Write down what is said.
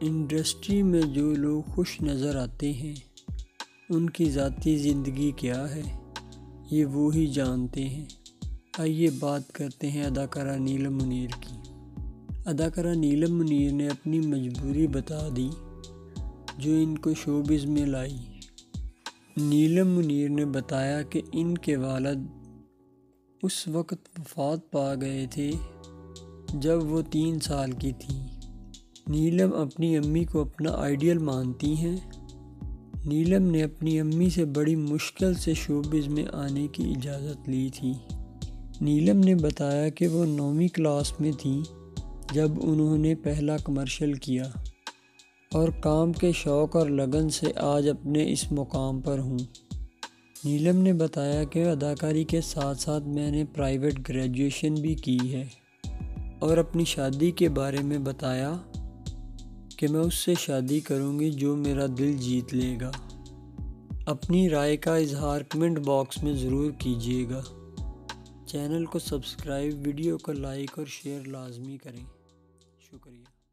Industry میں جو لوگ خوش نظر آتے ہیں، ان کی ذاتی زندگی کیا ہے؟ یہ وہی جانتے ہیں۔ آئیے بات کرتے ہیں اداکارہ نیلم منیر کی۔ اداکارہ نیلم منیر نے اپنی مجبوری بتا دی، جو ان کو شوبز میں لائی۔ نیلم منیر نے بتایا کہ ان کے والد اس وقت وفات پا گئے تھے، جب وہ تین سال کی تھیں۔ نیلم اپنی امی کو اپنا آئیڈیل مانتی ہیں۔ نیلم نے اپنی امی سے بڑی مشکل سے شوبز میں آنے کی اجازت لی تھی۔ نیلم نے بتایا کہ وہ نویں کلاس میں تھی جب انہوں نے پہلا کمرشل کیا۔ اور کام کے شوق اور لگن سے آج اپنے اس مقام پر ہوں۔ نیلم نے بتایا کہ اداکاری کے ساتھ ساتھ میں نے پرائیویٹ گریجویشن بھی کی ہے اور اپنی شادی کے بارے میں بتایا۔ کہ میں اس سے شادی کروں گی جو میرا دل جیت لے گا۔ اپنی رائے کا اظہار کمنٹ باکس میں ضرور کیجیے گا۔ چینل کو سبسکرائب، ویڈیو کو لائک اور شیئر لازمی کریں۔ شکریہ۔